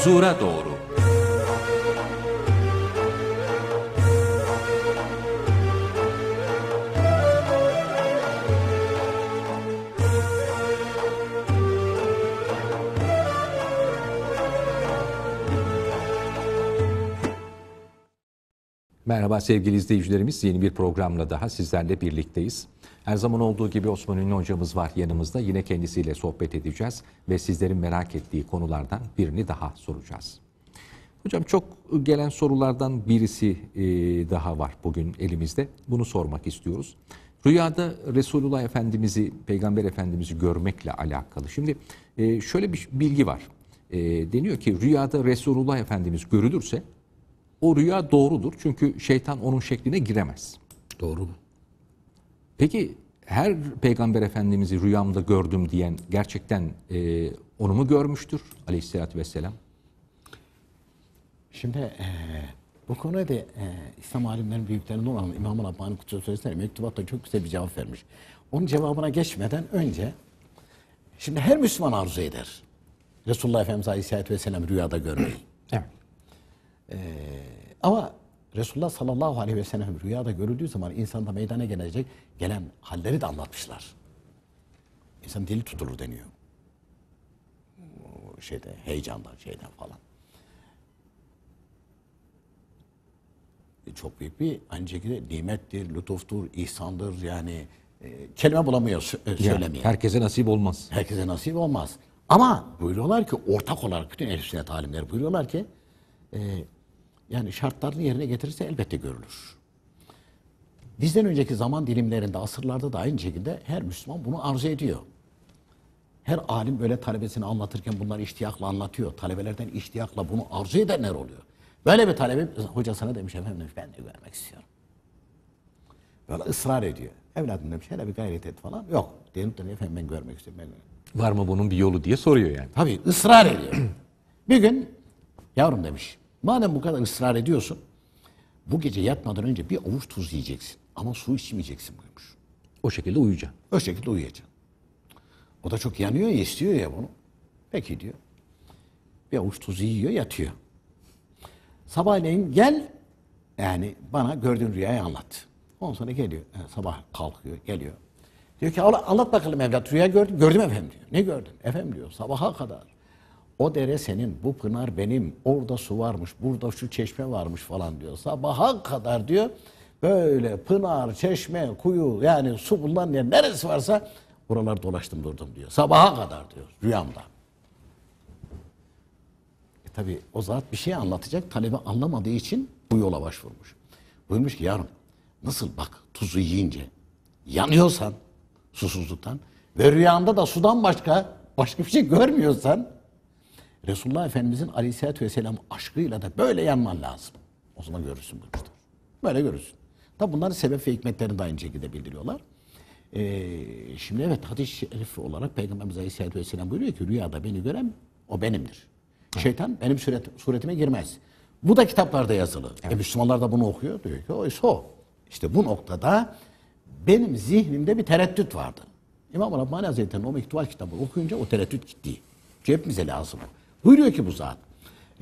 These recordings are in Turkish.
huzura doğru. Merhaba sevgili izleyicilerimiz. Yeni bir programla daha sizlerle birlikteyiz. Her zaman olduğu gibi Osman Ünlü hocamız var yanımızda. Yine kendisiyle sohbet edeceğiz ve sizlerin merak ettiği konulardan birini daha soracağız. Hocam çok gelen sorulardan birisi e, daha var bugün elimizde. Bunu sormak istiyoruz. Rüyada Resulullah Efendimiz'i, Peygamber Efendimiz'i görmekle alakalı. Şimdi e, şöyle bir bilgi var. E, deniyor ki rüyada Resulullah Efendimiz görülürse o rüya doğrudur. Çünkü şeytan onun şekline giremez. Doğru. Peki her peygamber efendimizi rüyamda gördüm diyen gerçekten e, onu mu görmüştür aleyhissalatü vesselam? Şimdi e, bu konuda da e, İslam alimlerinin büyüklerinden olan İmam-ı Rabbani Kutsu Sözleri mektubatta çok güzel bir cevap vermiş. Onun cevabına geçmeden önce şimdi her Müslüman arzu eder. Resulullah Efendimiz Aleyhisselatü Vesselam rüyada görmeyi. Evet. Ama Resulullah sallallahu aleyhi ve sellem rüyada görüldüğü zaman insanda meydana gelecek gelen halleri de anlatmışlar. İnsan dili tutulur deniyor. Şeyde heyecandan şeyden falan. E, Çok büyük bir aynı şekilde nimettir, lütuftur, ihsandır yani e, kelime bulamıyor sö- e, Yani söylemeye. herkese nasip olmaz. Herkese nasip olmaz. Ama buyuruyorlar ki ortak olarak bütün ehl sünnet alimleri buyuruyorlar ki e, yani şartlarını yerine getirirse elbette görülür. Bizden önceki zaman dilimlerinde, asırlarda da aynı şekilde her Müslüman bunu arzu ediyor. Her alim böyle talebesini anlatırken bunları iştiyakla anlatıyor. Talebelerden iştiyakla bunu arzu edenler oluyor. Böyle bir talebe hocasına demiş efendim ben de görmek istiyorum. Böyle ısrar ediyor. Evladım demiş hele bir gayret et falan. Yok. Denip de efendim ben görmek istiyorum. Ben Var mı bunun bir yolu diye soruyor yani. Tabii ısrar ediyor. bir gün yavrum demiş. Madem bu kadar ısrar ediyorsun bu gece yatmadan önce bir avuç tuz yiyeceksin. Ama su içmeyeceksin buyurmuş. O şekilde uyuyacağım. O şekilde uyuyacaksın. O da çok yanıyor ya istiyor ya bunu. Peki diyor. Bir avuç tuzu yiyor yatıyor. Sabahleyin gel yani bana gördüğün rüyayı anlat. Ondan sonra geliyor. Yani sabah kalkıyor geliyor. Diyor ki "Anla- anlat bakalım evlat rüya gördüm. Gördüm efendim diyor. Ne gördün? Efendim diyor sabaha kadar. O dere senin, bu pınar benim. Orada su varmış, burada şu çeşme varmış falan diyor. Sabaha kadar diyor. Böyle pınar, çeşme, kuyu yani su bulunan yer neresi varsa oralar dolaştım durdum diyor. Sabaha kadar diyor rüyamda. E tabi o zat bir şey anlatacak talebe anlamadığı için bu yola başvurmuş. Buyurmuş ki yavrum nasıl bak tuzu yiyince yanıyorsan susuzluktan ve rüyanda da sudan başka başka bir şey görmüyorsan Resulullah Efendimizin aleyhissalatü vesselam aşkıyla da böyle yanman lazım. O zaman görürsün buyurmuşlar. Böyle görürsün. Tabi bunların sebep ve hikmetlerini de aynı şekilde bildiriyorlar. Ee, şimdi evet hadis-i şerif olarak Peygamberimiz Aleyhisselatü Vesselam buyuruyor ki rüyada beni gören o benimdir. Şeytan benim suret, suretime girmez. Bu da kitaplarda yazılı. E, Müslümanlar da bunu okuyor. Diyor ki oysa o. İşte bu noktada benim zihnimde bir tereddüt vardı. İmam Rabbani Hazretleri'nin o mektubat kitabını okuyunca o tereddüt gitti. Çünkü hepimize lazım. Buyuruyor ki bu zat.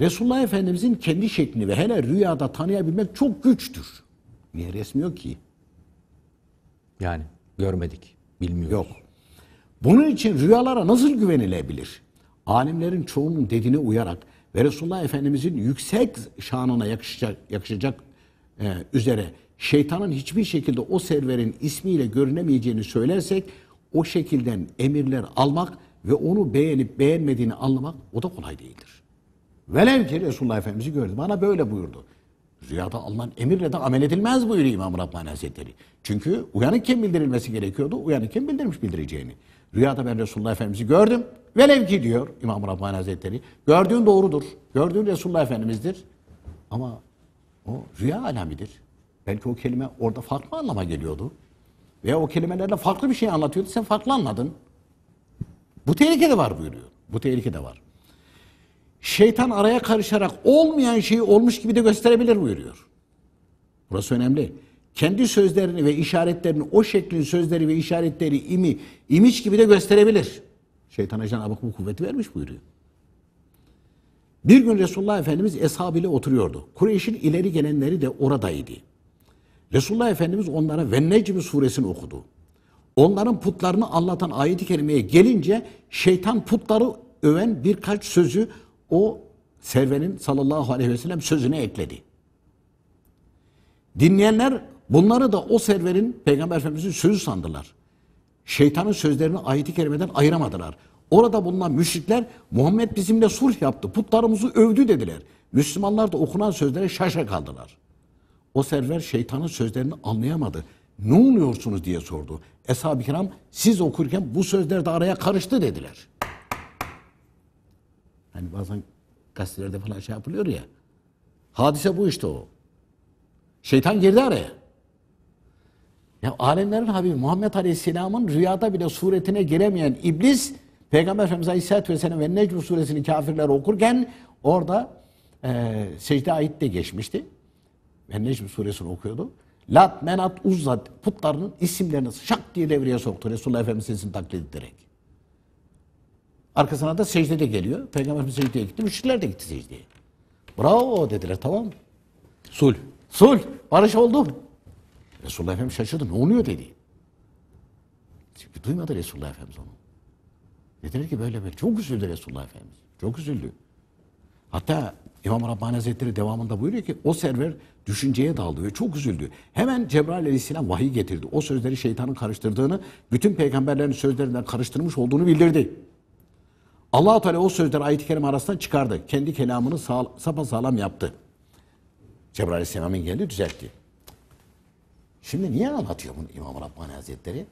Resulullah Efendimizin kendi şeklini ve hele rüyada tanıyabilmek çok güçtür. Niye resmi yok ki? Yani görmedik, bilmiyoruz. Yok. Bunun için rüyalara nasıl güvenilebilir? Alimlerin çoğunun dediğine uyarak ve Resulullah Efendimizin yüksek şanına yakışacak, yakışacak e, üzere şeytanın hiçbir şekilde o serverin ismiyle görünemeyeceğini söylersek o şekilden emirler almak ve onu beğenip beğenmediğini anlamak o da kolay değildir. Velev ki Resulullah Efendimiz'i gördü. Bana böyle buyurdu. Rüyada alınan emirle de amel edilmez buyuruyor İmam Rabbani Hazretleri. Çünkü uyanıkken bildirilmesi gerekiyordu. Uyanıkken bildirmiş bildireceğini. Rüyada ben Resulullah Efendimiz'i gördüm. Velev ki diyor İmam Rabbani Hazretleri. Gördüğün doğrudur. Gördüğün Resulullah Efendimiz'dir. Ama o rüya alemidir. Belki o kelime orada farklı anlama geliyordu. Veya o kelimelerle farklı bir şey anlatıyordu. Sen farklı anladın. Bu tehlike de var buyuruyor. Bu tehlike de var. Şeytan araya karışarak olmayan şeyi olmuş gibi de gösterebilir buyuruyor. Burası önemli. Kendi sözlerini ve işaretlerini o şeklin sözleri ve işaretleri imi, imiç gibi de gösterebilir. Şeytana Cenab-ı bu kuvveti vermiş buyuruyor. Bir gün Resulullah Efendimiz eshabıyla oturuyordu. Kureyş'in ileri gelenleri de oradaydı. Resulullah Efendimiz onlara ve Necm suresini okudu. Onların putlarını anlatan ayet-i kerimeye gelince şeytan putları öven birkaç sözü o servenin sallallahu aleyhi ve sellem sözüne ekledi. Dinleyenler bunları da o serverin Peygamber Efendimiz'in sözü sandılar. Şeytanın sözlerini ayet-i kerimeden ayıramadılar. Orada bulunan müşrikler Muhammed bizimle sulh yaptı, putlarımızı övdü dediler. Müslümanlar da okunan sözlere şaşa kaldılar. O server şeytanın sözlerini anlayamadı. Ne oluyorsunuz diye sordu. Eshab-ı kiram siz okurken bu sözler de araya karıştı dediler. Hani bazen gazetelerde falan şey yapılıyor ya. Hadise bu işte o. Şeytan girdi araya. Ya alemlerin Habibi Muhammed Aleyhisselam'ın rüyada bile suretine giremeyen iblis Peygamber Efendimiz Aleyhisselatü Vesselam ve Necm suresini kafirler okurken orada e, secde ayet de geçmişti. Ve Necm suresini okuyordu. Lat, Menat, Uzzat putlarının isimlerini şak diye devreye soktu Resulullah Efendimiz sesini taklit ederek. Arkasına da secde de geliyor. Peygamber Efendimiz secdeye gitti. Müşrikler de gitti secdeye. Bravo dediler tamam mı? Sulh. Sulh, barış oldu. Resulullah Efendimiz şaşırdı. Ne oluyor dedi. Çünkü duymadı Resulullah Efendimiz onu. Dediler ki böyle böyle. Çok üzüldü Resulullah Efendimiz. Çok üzüldü. Hatta İmam Rabbani Hazretleri devamında buyuruyor ki o server düşünceye daldı ve çok üzüldü. Hemen Cebrail Aleyhisselam vahiy getirdi. O sözleri şeytanın karıştırdığını, bütün peygamberlerin sözlerinden karıştırmış olduğunu bildirdi. allah Teala o sözleri ayet-i kerime arasından çıkardı. Kendi kelamını sağ, sapasağlam yaptı. Cebrail Aleyhisselam'ın geldi düzeltti. Şimdi niye anlatıyor bunu İmam Rabbani Hazretleri?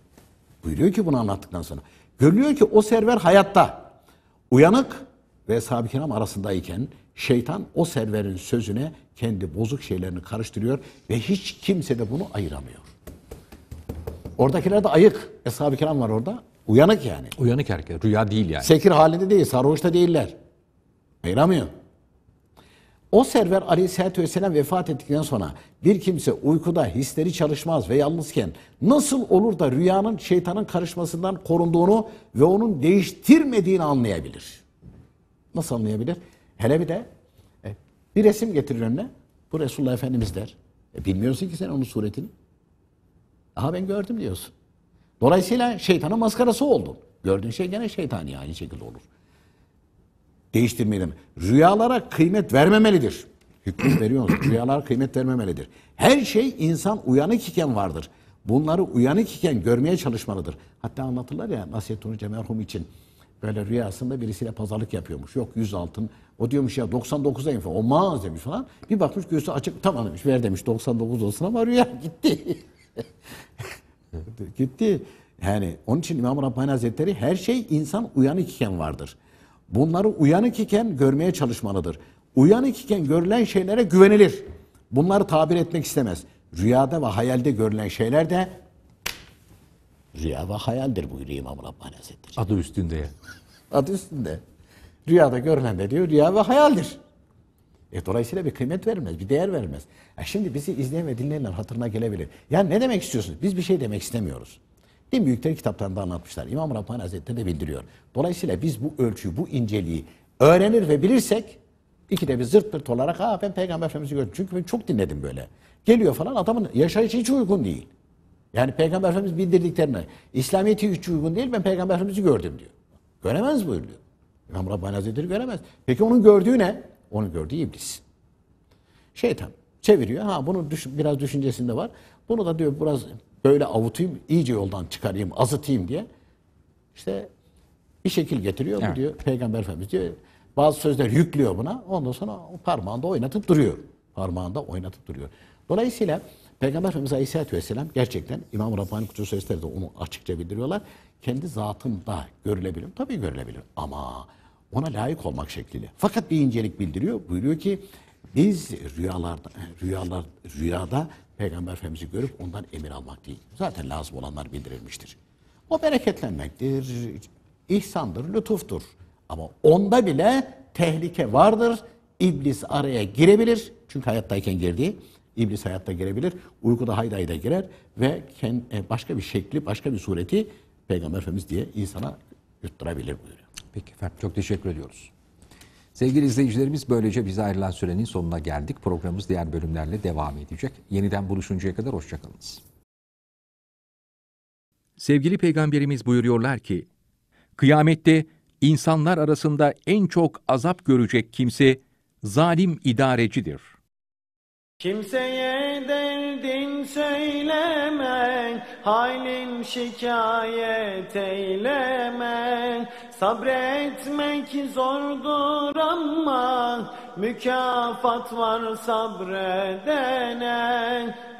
Buyuruyor ki bunu anlattıktan sonra. Görülüyor ki o server hayatta. Uyanık ve Eshab-ı Kiram arasındayken şeytan o serverin sözüne kendi bozuk şeylerini karıştırıyor ve hiç kimse de bunu ayıramıyor. Oradakiler de ayık. Eshab-ı Kiram var orada. Uyanık yani. Uyanık herkes. Rüya değil yani. Sekir halinde değil, sarhoş da değiller. Ayıramıyor. O server aleyhissalatü vesselam vefat ettikten sonra bir kimse uykuda hisleri çalışmaz ve yalnızken nasıl olur da rüyanın şeytanın karışmasından korunduğunu ve onun değiştirmediğini anlayabilir. Nasıl anlayabilir? Hele bir de e, bir resim getirir önüne. Bu Resulullah Efendimiz der. E, bilmiyorsun ki sen onun suretini. Aha ben gördüm diyorsun. Dolayısıyla şeytanın maskarası oldun. Gördüğün şey gene şeytani aynı şekilde olur değiştirmeyelim. Rüyalara kıymet vermemelidir. Hüküm veriyoruz. Rüyalara kıymet vermemelidir. Her şey insan uyanık iken vardır. Bunları uyanık iken görmeye çalışmalıdır. Hatta anlatırlar ya Nasrettin Hoca merhum için. Böyle rüyasında birisiyle pazarlık yapıyormuş. Yok 100 altın. O diyormuş ya 99'dayım falan. Olmaz demiş falan. Bir bakmış göğsü açık. Tamam demiş ver demiş 99 olsun ama rüya gitti. gitti. Yani onun için İmam Rabbani Hazretleri her şey insan uyanık iken vardır. Bunları uyanık iken görmeye çalışmalıdır. Uyanık iken görülen şeylere güvenilir. Bunları tabir etmek istemez. Rüyada ve hayalde görülen şeyler de rüya ve hayaldir buyuruyor İmam Rabbani Hazretleri. Adı üstünde. Adı üstünde. Rüyada görülen de diyor rüya ve hayaldir. E dolayısıyla bir kıymet verilmez, bir değer verilmez. E şimdi bizi izleyen ve dinleyenler hatırına gelebilir. Ya ne demek istiyorsunuz? Biz bir şey demek istemiyoruz. Din büyükleri kitaplarında anlatmışlar. İmam Rabbani Hazretleri de bildiriyor. Dolayısıyla biz bu ölçüyü, bu inceliği öğrenir ve bilirsek iki de bir zırt pırt olarak ha ben Peygamber Efendimiz'i gördüm. Çünkü ben çok dinledim böyle. Geliyor falan adamın yaşayışı hiç uygun değil. Yani Peygamber Efendimiz bildirdiklerine İslamiyet'i hiç uygun değil ben Peygamber Efendimiz'i gördüm diyor. Göremez buyuruyor. İmam Rabbani Hazretleri göremez. Peki onun gördüğü ne? Onun gördüğü iblis. Şeytan çeviriyor. Ha bunun düşün, biraz düşüncesinde var. Bunu da diyor biraz böyle avutayım, iyice yoldan çıkarayım, azıtayım diye. İşte bir şekil getiriyor. Evet. Diyor Peygamber Efendimiz diyor. Bazı sözler yüklüyor buna. Ondan sonra parmağında oynatıp duruyor. Parmağında oynatıp duruyor. Dolayısıyla Peygamber Efendimiz Aleyhisselatü Vesselam gerçekten İmam Rabbani Kutsu Sesleri de onu açıkça bildiriyorlar. Kendi zatında görülebilir. Tabii görülebilir ama ona layık olmak şekliyle. Fakat bir incelik bildiriyor. Buyuruyor ki biz rüyalarda, rüyalar, rüyada Peygamber Efendimiz'i görüp ondan emir almak değil. Zaten lazım olanlar bildirilmiştir. O bereketlenmektir, ihsandır, lütuftur. Ama onda bile tehlike vardır. İblis araya girebilir. Çünkü hayattayken girdiği. İblis hayatta girebilir. Uykuda hayda hayda girer ve e, başka bir şekli, başka bir sureti Peygamber Efendimiz diye insana yutturabilir buyuruyor. Peki efendim çok teşekkür ediyoruz. Sevgili izleyicilerimiz böylece bize ayrılan sürenin sonuna geldik. Programımız diğer bölümlerle devam edecek. Yeniden buluşuncaya kadar hoşçakalınız. Sevgili Peygamberimiz buyuruyorlar ki, Kıyamette insanlar arasında en çok azap görecek kimse zalim idarecidir. Kimseye derdin söyleme, halin şikayet eyleme. Sabretmek zordur ama mükafat var sabredene.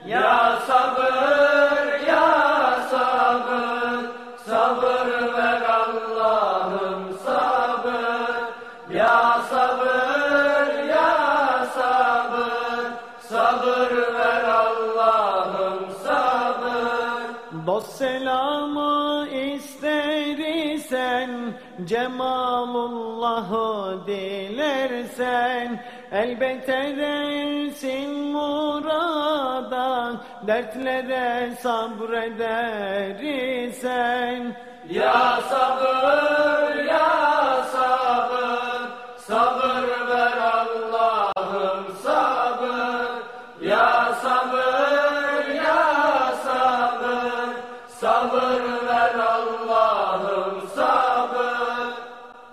Ya sabır, ya sabır, sabır ver Allah'ım cemalullahı dilersen, elbet edersin murada, dertlere sabreder isen. Ya sabır, ya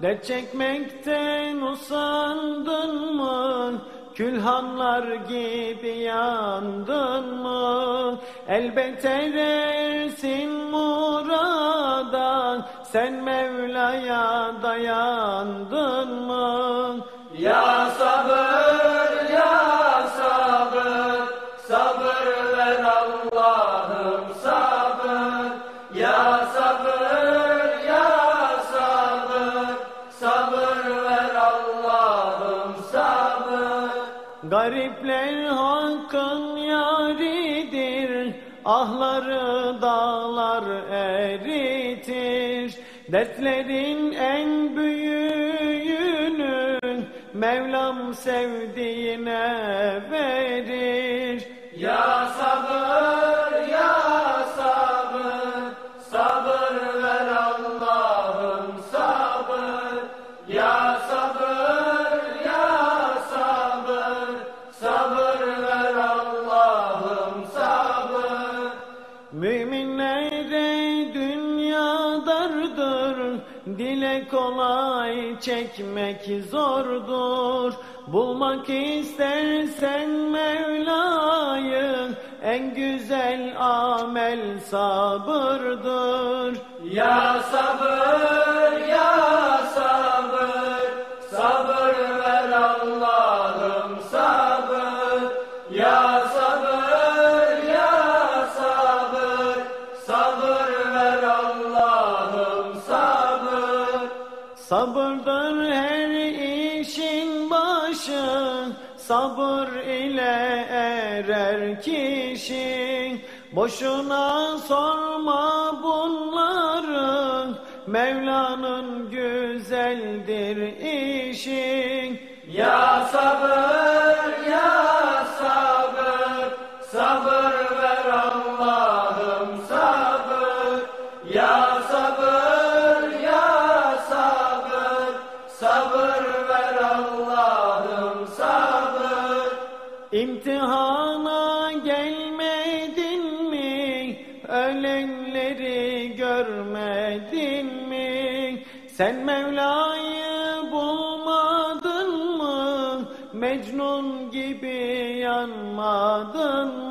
Dert çekmekten usandın mı? Külhanlar gibi yandın mı? Elbet erersin murada, sen Mevla'ya dayandın mı? Ya sabır, ahları dağlar eritir. Dertlerin en büyüğünü Mevlam sevdiğine verir. Dile kolay çekmek zordur. Bulmak istersen Mevla'yı, en güzel amel sabırdır. Ya sabır, ya sabır ile erer kişi. Boşuna sorma bunları, Mevla'nın güzeldir işi. Ya sabır, ya sabır, sabır ver Ölenleri görmedin mi? Sen Mevla'yı bulmadın mı? Mecnun gibi yanmadın mı?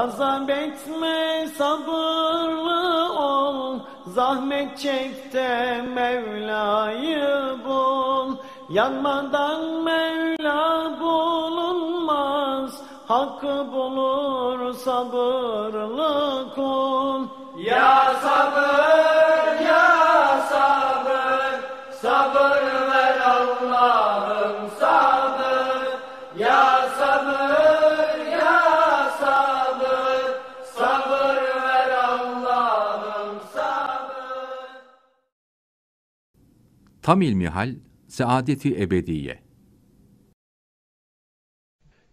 Gazap etme sabırlı ol, zahmet çek de Mevla'yı bul. Yanmadan Mevla bulunmaz, hakkı bulur sabırlı kul. Ya sabır, ya sabır, sabır ver Allah'ım Tam ilmihal, saadeti ebediye.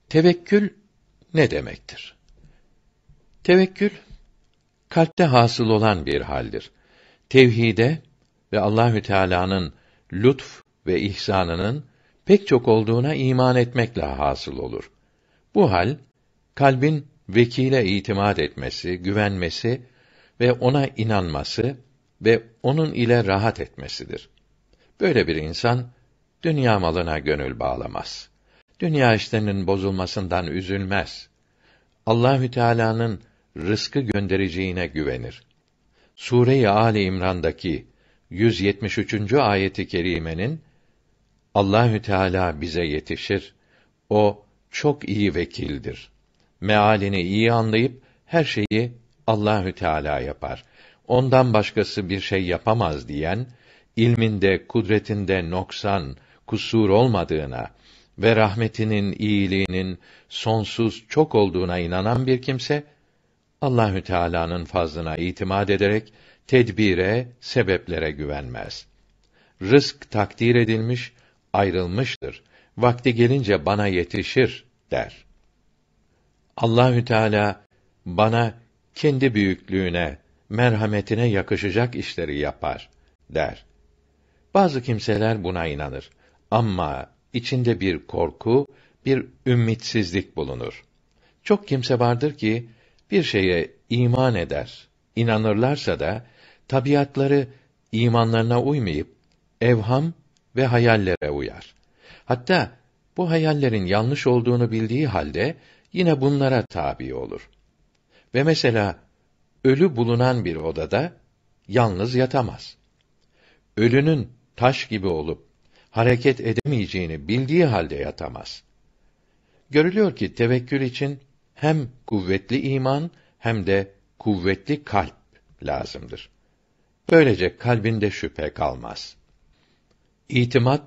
Tevekkül ne demektir? Tevekkül kalpte hasıl olan bir haldir. Tevhide ve Allahü Teala'nın lütf ve ihsanının pek çok olduğuna iman etmekle hasıl olur. Bu hal kalbin vekile itimat etmesi, güvenmesi ve ona inanması ve onun ile rahat etmesidir. Böyle bir insan dünya malına gönül bağlamaz. Dünya işlerinin bozulmasından üzülmez. Allahü Teala'nın rızkı göndereceğine güvenir. Sure-i Ali İmran'daki 173. ayeti kerimenin Allahü Teala bize yetişir. O çok iyi vekildir. Mealini iyi anlayıp her şeyi Allahü Teala yapar. Ondan başkası bir şey yapamaz diyen, ilminde, kudretinde noksan, kusur olmadığına ve rahmetinin, iyiliğinin sonsuz çok olduğuna inanan bir kimse Allahü Teala'nın fazlına itimat ederek tedbire, sebeplere güvenmez. Rızk takdir edilmiş, ayrılmıştır. Vakti gelince bana yetişir der. Allahü Teala bana kendi büyüklüğüne, merhametine yakışacak işleri yapar der. Bazı kimseler buna inanır ama içinde bir korku, bir ümitsizlik bulunur. Çok kimse vardır ki bir şeye iman eder, inanırlarsa da tabiatları imanlarına uymayıp evham ve hayallere uyar. Hatta bu hayallerin yanlış olduğunu bildiği halde yine bunlara tabi olur. Ve mesela ölü bulunan bir odada yalnız yatamaz. Ölünün taş gibi olup hareket edemeyeceğini bildiği halde yatamaz. Görülüyor ki tevekkül için hem kuvvetli iman hem de kuvvetli kalp lazımdır. Böylece kalbinde şüphe kalmaz. İtimat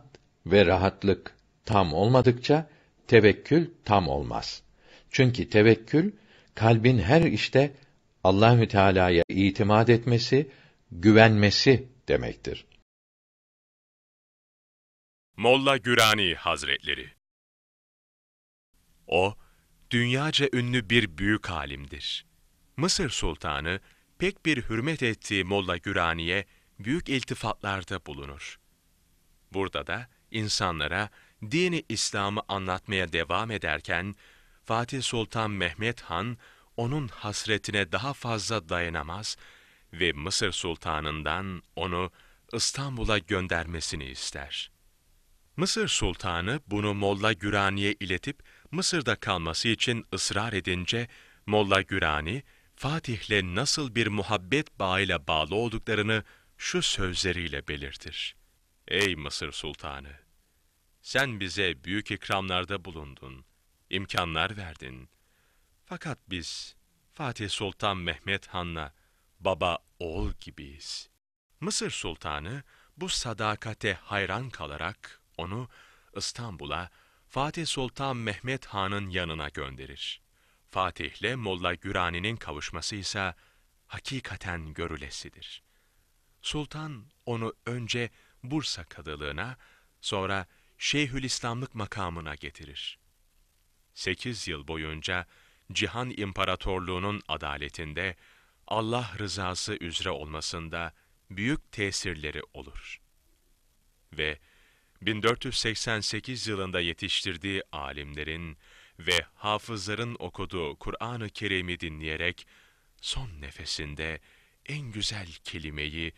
ve rahatlık tam olmadıkça tevekkül tam olmaz. Çünkü tevekkül kalbin her işte Allahü Teala'ya itimat etmesi, güvenmesi demektir. Molla Gürani Hazretleri O, dünyaca ünlü bir büyük alimdir. Mısır sultanı, pek bir hürmet ettiği Molla Gürani'ye büyük iltifatlarda bulunur. Burada da insanlara dini İslam'ı anlatmaya devam ederken, Fatih Sultan Mehmet Han, onun hasretine daha fazla dayanamaz ve Mısır sultanından onu İstanbul'a göndermesini ister. Mısır sultanı bunu Molla Gürani'ye iletip Mısır'da kalması için ısrar edince Molla Gürani Fatih'le nasıl bir muhabbet bağıyla bağlı olduklarını şu sözleriyle belirtir. Ey Mısır sultanı! Sen bize büyük ikramlarda bulundun, imkanlar verdin. Fakat biz Fatih Sultan Mehmet Han'la baba oğul gibiyiz. Mısır sultanı bu sadakate hayran kalarak onu İstanbul'a Fatih Sultan Mehmet Han'ın yanına gönderir. Fatih'le Molla Gürani'nin kavuşması ise hakikaten görülesidir. Sultan onu önce Bursa kadılığına, sonra Şeyhülislamlık makamına getirir. Sekiz yıl boyunca Cihan İmparatorluğu'nun adaletinde, Allah rızası üzere olmasında büyük tesirleri olur. Ve 1488 yılında yetiştirdiği alimlerin ve hafızların okuduğu Kur'an-ı Kerim'i dinleyerek son nefesinde en güzel kelimeyi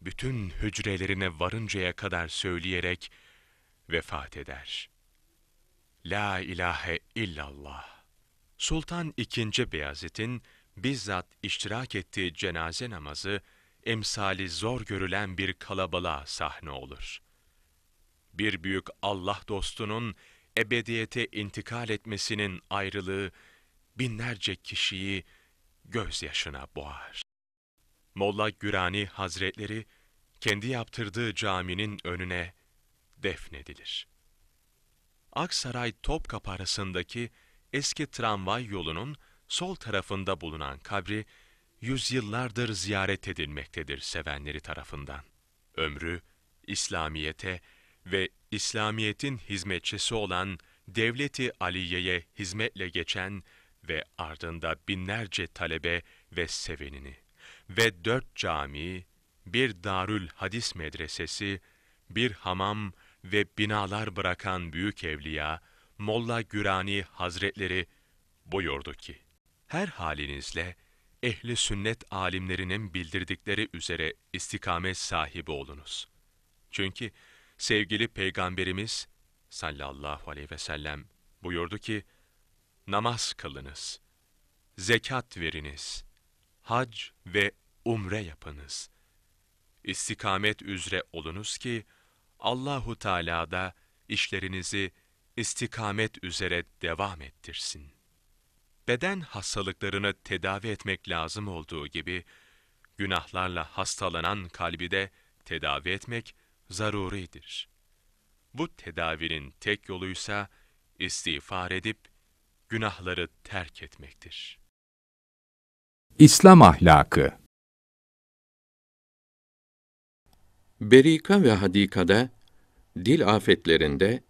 bütün hücrelerine varıncaya kadar söyleyerek vefat eder. La ilahe illallah. Sultan II. Beyazıt'ın bizzat iştirak ettiği cenaze namazı emsali zor görülen bir kalabalığa sahne olur. Bir büyük Allah dostunun ebediyete intikal etmesinin ayrılığı binlerce kişiyi gözyaşına boğar. Molla Gürani Hazretleri kendi yaptırdığı caminin önüne defnedilir. Aksaray Topkapı arasındaki eski tramvay yolunun sol tarafında bulunan kabri yüzyıllardır ziyaret edilmektedir sevenleri tarafından. Ömrü İslamiyete ve İslamiyet'in hizmetçisi olan Devleti Aliye'ye hizmetle geçen ve ardında binlerce talebe ve sevenini ve dört cami, bir darül hadis medresesi, bir hamam ve binalar bırakan büyük evliya, Molla Gürani Hazretleri buyurdu ki, her halinizle ehli sünnet alimlerinin bildirdikleri üzere istikamet sahibi olunuz. Çünkü sevgili Peygamberimiz sallallahu aleyhi ve sellem buyurdu ki, namaz kılınız, zekat veriniz, hac ve umre yapınız. İstikamet üzere olunuz ki, Allahu Teala da işlerinizi istikamet üzere devam ettirsin. Beden hastalıklarını tedavi etmek lazım olduğu gibi, günahlarla hastalanan kalbi de tedavi etmek zaruridir. Bu tedavinin tek yoluysa istiğfar edip günahları terk etmektir. İslam ahlakı Berika ve Hadika'da, dil afetlerinde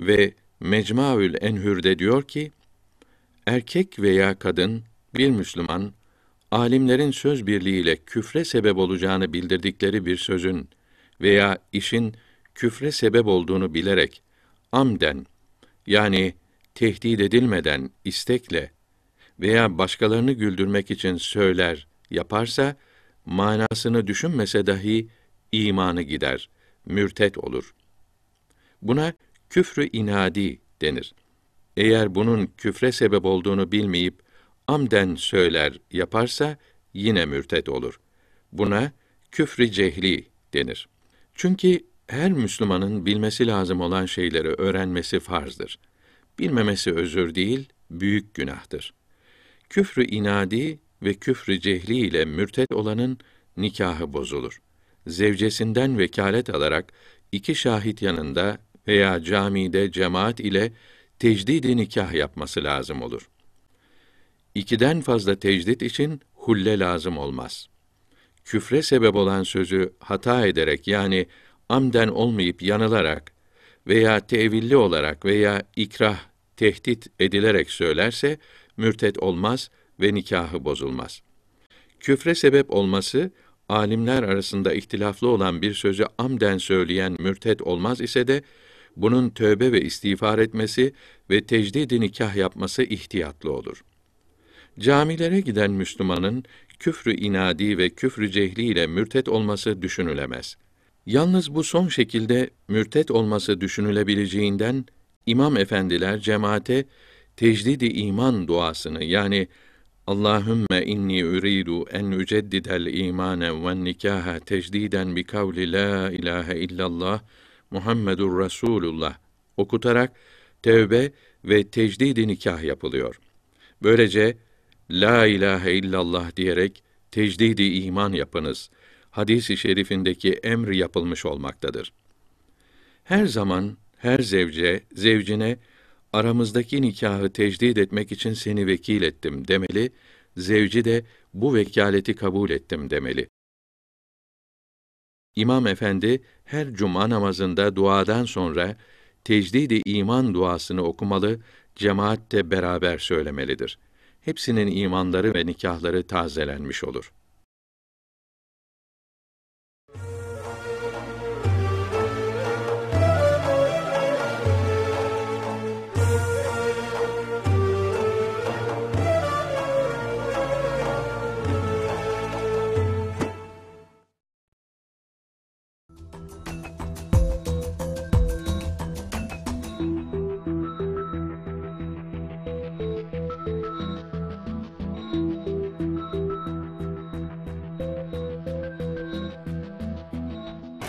ve Mecmuaül Enhür'de diyor ki, erkek veya kadın, bir Müslüman, alimlerin söz birliğiyle küfre sebep olacağını bildirdikleri bir sözün veya işin küfre sebep olduğunu bilerek, amden, yani tehdit edilmeden, istekle veya başkalarını güldürmek için söyler, yaparsa, manasını düşünmese dahi imanı gider, mürtet olur. Buna küfrü inadi denir. Eğer bunun küfre sebep olduğunu bilmeyip amden söyler, yaparsa yine mürtet olur. Buna küfrü cehli denir. Çünkü her Müslümanın bilmesi lazım olan şeyleri öğrenmesi farzdır. Bilmemesi özür değil, büyük günahtır. Küfrü inadi ve küfrü cehli ile mürtet olanın nikahı bozulur. Zevcesinden vekalet alarak iki şahit yanında veya camide cemaat ile tecdid-i nikah yapması lazım olur. İkiden fazla tecdit için hulle lazım olmaz. Küfre sebep olan sözü hata ederek yani amden olmayıp yanılarak veya tevilli olarak veya ikrah, tehdit edilerek söylerse mürtet olmaz ve nikahı bozulmaz. Küfre sebep olması alimler arasında ihtilaflı olan bir sözü amden söyleyen mürtet olmaz ise de bunun tövbe ve istiğfar etmesi ve tecdid-i nikah yapması ihtiyatlı olur. Camilere giden Müslümanın küfrü inadi ve küfrü cehli ile mürtet olması düşünülemez. Yalnız bu son şekilde mürtet olması düşünülebileceğinden imam efendiler cemaate tecdid-i iman duasını yani Allahümme inni uridu en üceddidel imane ve nikaha tecdiden bi kavli la ilahe illallah Muhammedur Resulullah okutarak tevbe ve tecdid-i nikah yapılıyor. Böylece la ilahe illallah diyerek tecdid-i iman yapınız. Hadis-i şerifindeki emr yapılmış olmaktadır. Her zaman her zevce zevcine aramızdaki nikahı tecdid etmek için seni vekil ettim demeli, zevci de bu vekaleti kabul ettim demeli. İmam efendi her cuma namazında duadan sonra tecdid-i iman duasını okumalı, cemaatle beraber söylemelidir. Hepsinin imanları ve nikahları tazelenmiş olur.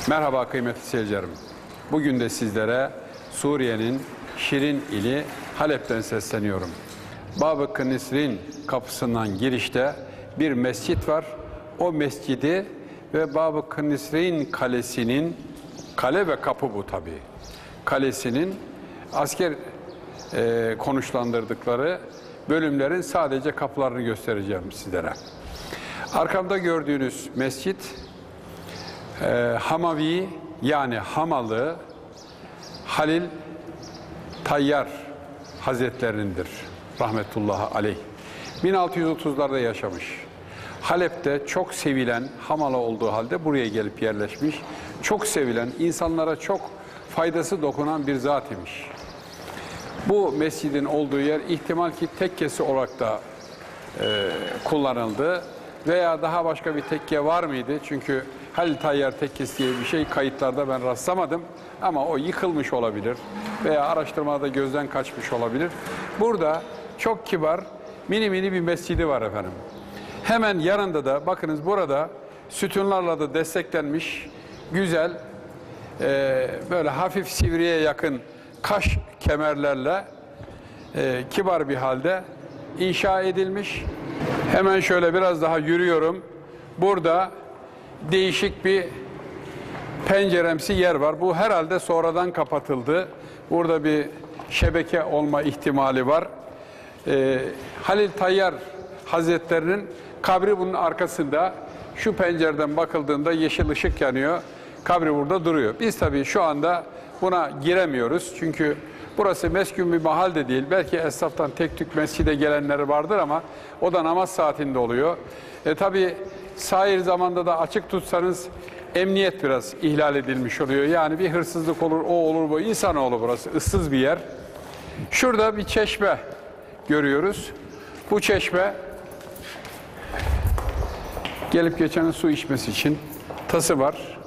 Merhaba kıymetli seyircilerim. Bugün de sizlere Suriye'nin Şirin ili Halep'ten sesleniyorum. Bab-ı Kınisrin kapısından girişte bir mescit var. O mescidi ve Bab-ı Kınisrin kalesinin, kale ve kapı bu tabi. Kalesinin asker e, konuşlandırdıkları bölümlerin sadece kapılarını göstereceğim sizlere. Arkamda gördüğünüz mescit e, Hamavi yani Hamalı Halil Tayyar Hazretlerindir rahmetullahi aleyh. 1630'larda yaşamış. Halep'te çok sevilen Hamalı olduğu halde buraya gelip yerleşmiş. Çok sevilen, insanlara çok faydası dokunan bir zat imiş. Bu mescidin olduğu yer ihtimal ki tekkesi olarak da e, kullanıldı veya daha başka bir tekke var mıydı? Çünkü Halil Tayyar Tekkesi diye bir şey kayıtlarda ben rastlamadım ama o yıkılmış olabilir veya araştırmada gözden kaçmış olabilir. Burada çok kibar mini mini bir mescidi var efendim. Hemen yanında da bakınız burada sütunlarla da desteklenmiş güzel e, böyle hafif sivriye yakın kaş kemerlerle e, kibar bir halde inşa edilmiş. Hemen şöyle biraz daha yürüyorum. Burada değişik bir penceremsi yer var. Bu herhalde sonradan kapatıldı. Burada bir şebeke olma ihtimali var. Ee, Halil Tayyar Hazretlerinin kabri bunun arkasında. Şu pencereden bakıldığında yeşil ışık yanıyor. Kabri burada duruyor. Biz tabii şu anda buna giremiyoruz. Çünkü burası meskun bir mahal de değil. Belki esnaftan tek tük mescide gelenler vardır ama o da namaz saatinde oluyor. E tabii sahir zamanda da açık tutsanız emniyet biraz ihlal edilmiş oluyor. Yani bir hırsızlık olur, o olur bu. İnsanoğlu burası, ıssız bir yer. Şurada bir çeşme görüyoruz. Bu çeşme gelip geçenin su içmesi için tası var.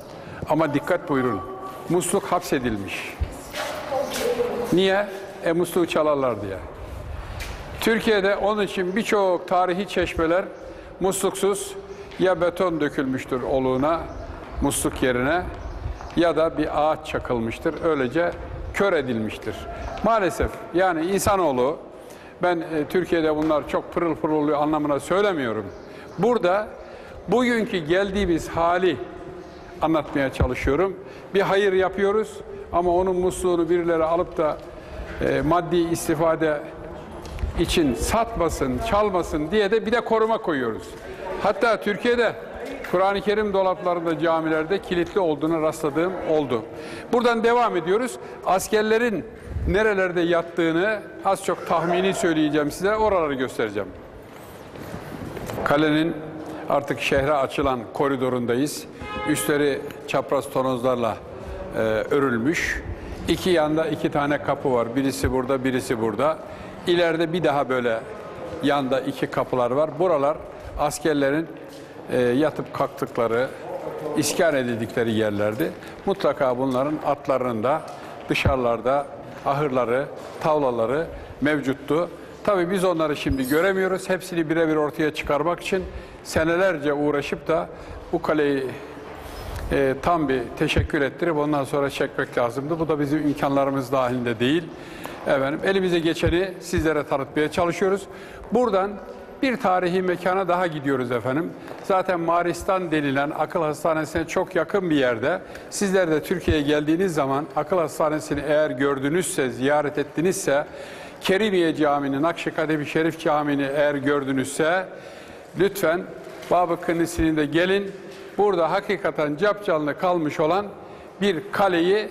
Ama dikkat buyurun. Musluk hapsedilmiş. Niye? E musluğu çalarlar diye. Türkiye'de onun için birçok tarihi çeşmeler musluksuz ya beton dökülmüştür oluğuna, musluk yerine ya da bir ağaç çakılmıştır. Öylece kör edilmiştir. Maalesef yani insanoğlu ben e, Türkiye'de bunlar çok pırıl pırıl oluyor anlamına söylemiyorum. Burada bugünkü geldiğimiz hali anlatmaya çalışıyorum. Bir hayır yapıyoruz ama onun musluğunu birileri alıp da e, maddi istifade için satmasın, çalmasın diye de bir de koruma koyuyoruz. Hatta Türkiye'de Kur'an-ı Kerim dolaplarında camilerde kilitli olduğunu rastladığım oldu. Buradan devam ediyoruz. Askerlerin nerelerde yattığını az çok tahmini söyleyeceğim size. Oraları göstereceğim. Kalenin artık şehre açılan koridorundayız. Üstleri çapraz tonozlarla e, örülmüş. İki yanda iki tane kapı var. Birisi burada, birisi burada. İleride bir daha böyle yanda iki kapılar var. Buralar askerlerin e, yatıp kalktıkları, iskan edildikleri yerlerdi. Mutlaka bunların atlarının da dışarılarda ahırları, tavlaları mevcuttu. Tabii biz onları şimdi göremiyoruz. Hepsini birebir ortaya çıkarmak için senelerce uğraşıp da bu kaleyi e, tam bir teşekkür ettirip ondan sonra çekmek lazımdı. Bu da bizim imkanlarımız dahilinde değil. Efendim, elimize geçeni sizlere tanıtmaya çalışıyoruz. Buradan bir tarihi mekana daha gidiyoruz efendim. Zaten Maristan denilen akıl hastanesine çok yakın bir yerde. Sizler de Türkiye'ye geldiğiniz zaman akıl hastanesini eğer gördünüzse, ziyaret ettinizse, Kerimiye Camii'nin, Nakşikademi Şerif Camii'ni eğer gördünüzse, lütfen Babı Kınisi'nin de gelin. Burada hakikaten capcanlı kalmış olan bir kaleyi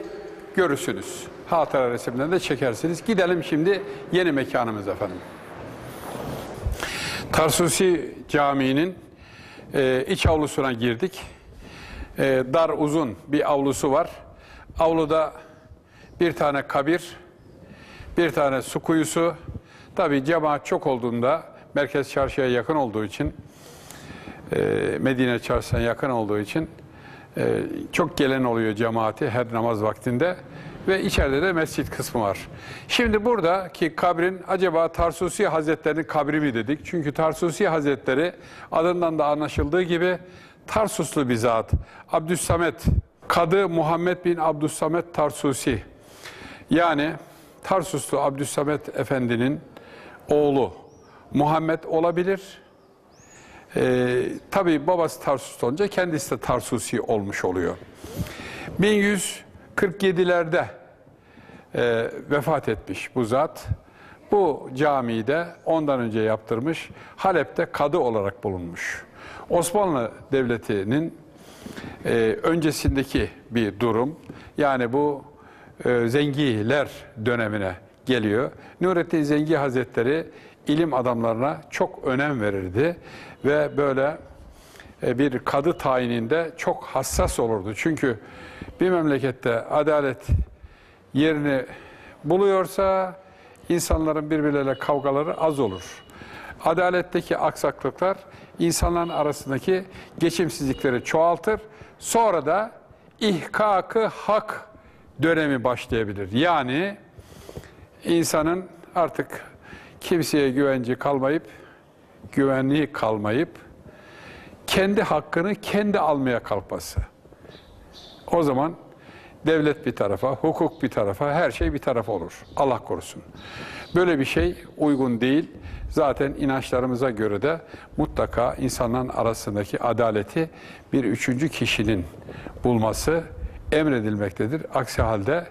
görürsünüz. Hatıra resimlerini de çekersiniz. Gidelim şimdi yeni mekanımız efendim. Tarsusi Camii'nin e, iç avlusuna girdik. E, dar uzun bir avlusu var. Avluda bir tane kabir, bir tane su kuyusu. Tabi cemaat çok olduğunda merkez çarşıya yakın olduğu için e, Medine çarşısına yakın olduğu için e, çok gelen oluyor cemaati her namaz vaktinde ve içeride de mescit kısmı var. Şimdi buradaki kabrin acaba Tarsusi Hazretleri'nin kabri mi dedik? Çünkü Tarsusi Hazretleri adından da anlaşıldığı gibi Tarsuslu bir zat. Abdüssamet, Kadı Muhammed bin Abdüssamet Tarsusi. Yani Tarsuslu Abdüssamet Efendi'nin oğlu Muhammed olabilir. Ee, tabii babası Tarsus olunca kendisi de Tarsusi olmuş oluyor. 1147'lerde e, vefat etmiş bu zat. Bu camiyi de ondan önce yaptırmış. Halep'te kadı olarak bulunmuş. Osmanlı Devleti'nin e, öncesindeki bir durum. Yani bu e, Zengiler dönemine geliyor. Nurettin Zengi Hazretleri ilim adamlarına çok önem verirdi ve böyle e, bir kadı tayininde çok hassas olurdu. Çünkü bir memlekette adalet yerini buluyorsa insanların birbirleriyle kavgaları az olur. Adaletteki aksaklıklar insanların arasındaki geçimsizlikleri çoğaltır. Sonra da ihkakı hak dönemi başlayabilir. Yani insanın artık kimseye güvenci kalmayıp, güvenliği kalmayıp, kendi hakkını kendi almaya kalkması. O zaman devlet bir tarafa, hukuk bir tarafa, her şey bir tarafa olur. Allah korusun. Böyle bir şey uygun değil. Zaten inançlarımıza göre de mutlaka insanların arasındaki adaleti bir üçüncü kişinin bulması emredilmektedir. Aksi halde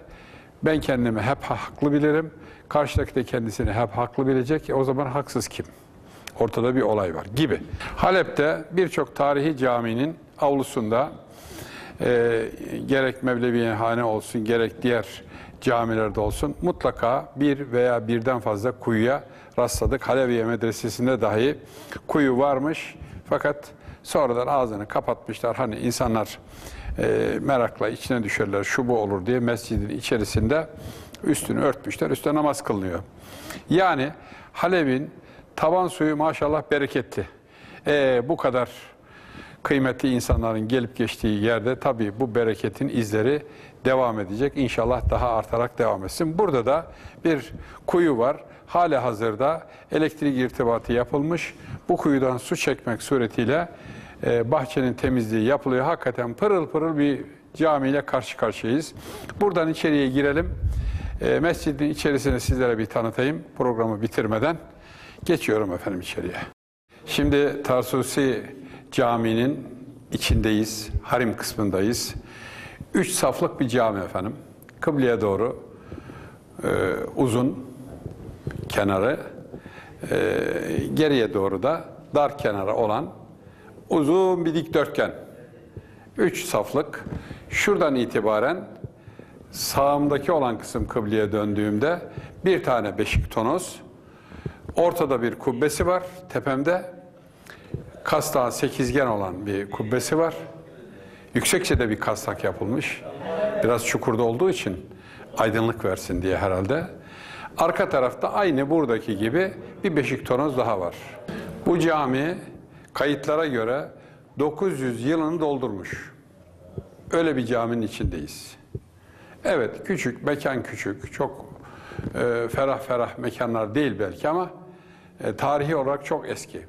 ben kendimi hep haklı bilirim, karşıdaki de kendisini hep haklı bilecek. E o zaman haksız kim? Ortada bir olay var gibi. Halep'te birçok tarihi caminin avlusunda e, gerek Mevleviyehane olsun gerek diğer camilerde olsun mutlaka bir veya birden fazla kuyuya rastladık. Haleviye Medresesi'nde dahi kuyu varmış fakat sonradan ağzını kapatmışlar. Hani insanlar e, merakla içine düşerler şu bu olur diye mescidin içerisinde üstünü örtmüşler. Üstte namaz kılınıyor. Yani Halep'in taban suyu maşallah bereketli. E, bu kadar kıymetli insanların gelip geçtiği yerde tabii bu bereketin izleri devam edecek. İnşallah daha artarak devam etsin. Burada da bir kuyu var. Hali hazırda elektrik irtibatı yapılmış. Bu kuyudan su çekmek suretiyle e, bahçenin temizliği yapılıyor. Hakikaten pırıl pırıl bir camiyle karşı karşıyayız. Buradan içeriye girelim. E, mescidin içerisini sizlere bir tanıtayım programı bitirmeden. Geçiyorum efendim içeriye. Şimdi Tarsusi Camii'nin içindeyiz, harim kısmındayız. Üç saflık bir cami efendim. Kıbleye doğru e, uzun kenarı, e, geriye doğru da dar kenarı olan uzun bir dikdörtgen. Üç saflık. Şuradan itibaren sağımdaki olan kısım kıbleye döndüğümde bir tane beşik tonoz, ortada bir kubbesi var tepemde, kastan sekizgen olan bir kubbesi var. Yüksekçe de bir kastak yapılmış. Biraz çukurda olduğu için aydınlık versin diye herhalde. Arka tarafta aynı buradaki gibi bir beşik tonoz daha var. Bu cami kayıtlara göre 900 yılını doldurmuş. Öyle bir caminin içindeyiz. Evet küçük, mekan küçük, çok e, ferah ferah mekanlar değil belki ama e, tarihi olarak çok eski.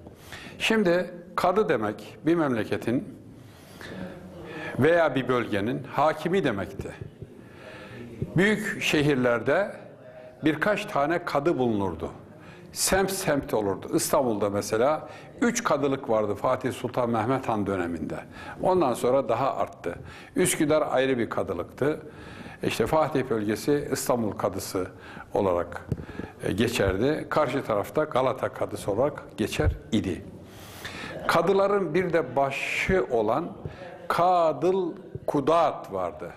Şimdi kadı demek bir memleketin veya bir bölgenin hakimi demekti. Büyük şehirlerde birkaç tane kadı bulunurdu. Semt semt olurdu. İstanbul'da mesela üç kadılık vardı Fatih Sultan Mehmet Han döneminde. Ondan sonra daha arttı. Üsküdar ayrı bir kadılıktı. İşte Fatih bölgesi İstanbul kadısı olarak e, geçerdi. Karşı tarafta Galata kadısı olarak geçer idi. Kadıların bir de başı olan Kadıl Kudat vardı.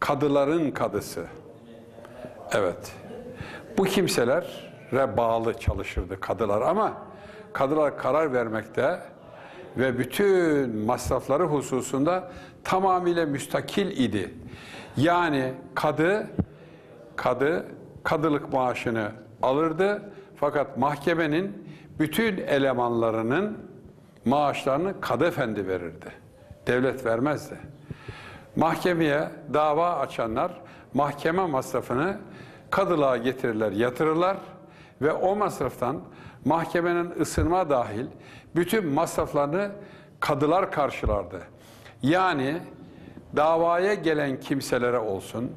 Kadıların kadısı. Evet. Bu kimselere bağlı çalışırdı kadılar ama kadılar karar vermekte ve bütün masrafları hususunda tamamıyla müstakil idi. Yani kadı kadı kadılık maaşını alırdı fakat mahkemenin bütün elemanlarının maaşlarını kadı efendi verirdi. Devlet vermezdi. Mahkemeye dava açanlar mahkeme masrafını kadılığa getirirler, yatırırlar ve o masraftan mahkemenin ısınma dahil bütün masraflarını kadılar karşılardı. Yani davaya gelen kimselere olsun,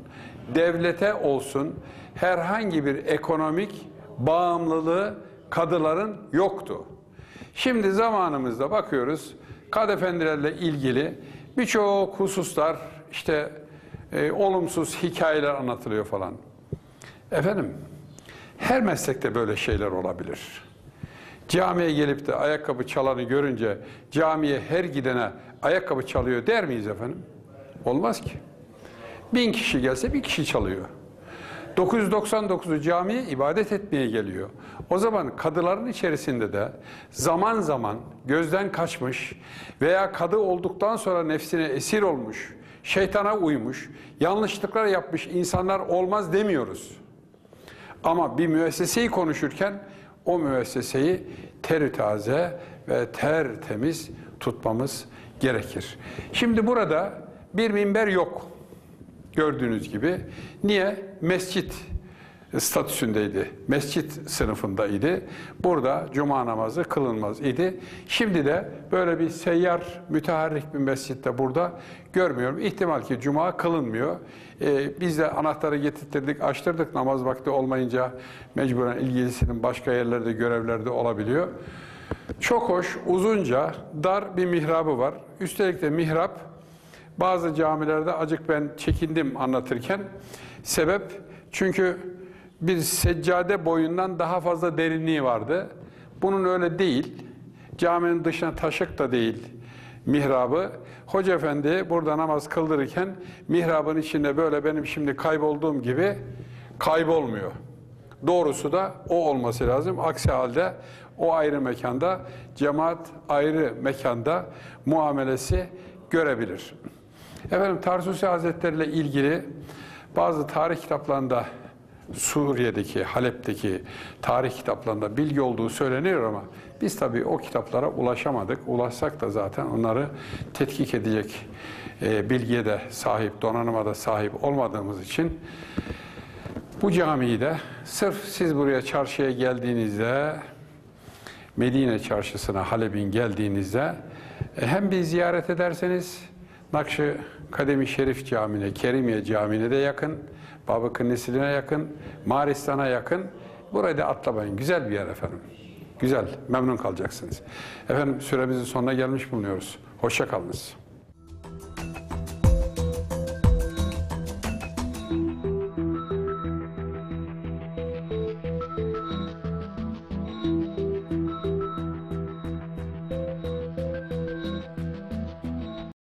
devlete olsun herhangi bir ekonomik bağımlılığı kadıların yoktu. Şimdi zamanımızda bakıyoruz kadefendilerle ilgili birçok hususlar işte e, olumsuz hikayeler anlatılıyor falan. Efendim her meslekte böyle şeyler olabilir. Camiye gelip de ayakkabı çalanı görünce camiye her gidene ayakkabı çalıyor der miyiz efendim? Olmaz ki. Bin kişi gelse bir kişi çalıyor. 999'u camiye ibadet etmeye geliyor. O zaman kadıların içerisinde de zaman zaman gözden kaçmış veya kadı olduktan sonra nefsine esir olmuş, şeytana uymuş, yanlışlıklar yapmış insanlar olmaz demiyoruz. Ama bir müesseseyi konuşurken o müesseseyi ter taze ve tertemiz tutmamız gerekir. Şimdi burada bir minber yok. Gördüğünüz gibi. Niye? Mescit statüsündeydi. Mescit sınıfındaydı. Burada cuma namazı kılınmaz idi. Şimdi de böyle bir seyyar, müteharrik bir mescitte burada görmüyorum. İhtimal ki cuma kılınmıyor. Ee, biz de anahtarı getirttirdik, açtırdık namaz vakti olmayınca mecburen ilgilisinin başka yerlerde görevlerde olabiliyor. Çok hoş, uzunca, dar bir mihrabı var. Üstelik de mihrap bazı camilerde acık ben çekindim anlatırken. Sebep çünkü bir seccade boyundan daha fazla derinliği vardı. Bunun öyle değil. Caminin dışına taşık da değil mihrabı. Hoca efendi burada namaz kıldırırken mihrabın içinde böyle benim şimdi kaybolduğum gibi kaybolmuyor. Doğrusu da o olması lazım. Aksi halde o ayrı mekanda, cemaat ayrı mekanda muamelesi görebilir. Efendim Tarsusi Hazretleri ile ilgili bazı tarih kitaplarında Suriye'deki, Halep'teki tarih kitaplarında bilgi olduğu söyleniyor ama biz tabii o kitaplara ulaşamadık. Ulaşsak da zaten onları tetkik edecek e, bilgiye de sahip, donanıma da sahip olmadığımız için bu camiyi de sırf siz buraya çarşıya geldiğinizde Medine çarşısına Halep'in geldiğinizde e, hem bir ziyaret ederseniz Nakşı Kademi Şerif Camii'ne, Kerimiye Camii'ne de yakın, Babakır Nesli'ne yakın, Maristan'a yakın. Burayı da atlamayın. Güzel bir yer efendim. Güzel, memnun kalacaksınız. Efendim süremizin sonuna gelmiş bulunuyoruz. Hoşça kalınız.